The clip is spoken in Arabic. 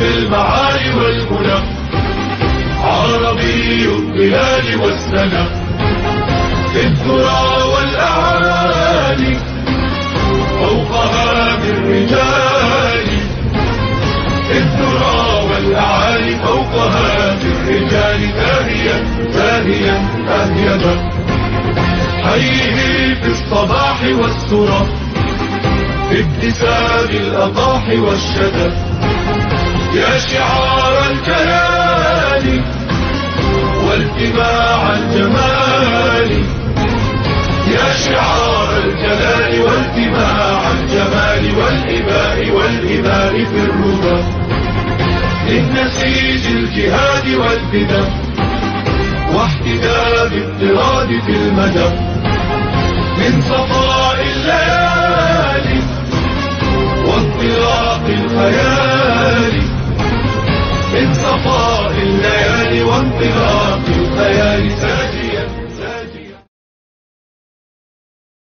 في المعالي والمنى عربي البلاد والسنة. في الذرى والأعالي. فوقها بالرجال. في الذرى والأعالي. فوقها بالرجال. تاهيا تاهيا تاهيا. حيه في الصباح والسرى. في ابتسام الأضاح والشدى يا شعار الكيان والتباع الجمال. يا شعار الجلال والتباع الجمال والإباء والإباء في الربا. من نسيج الجهاد والبدع واحتداد الطراد في المدى. من صفاء صفاء الليالي والظلال